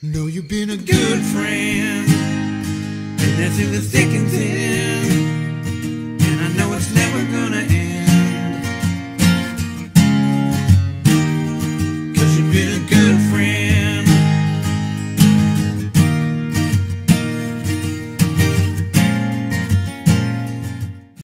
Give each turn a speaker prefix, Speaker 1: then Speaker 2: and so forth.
Speaker 1: Know you've been a good friend, and that's in the thick and thin.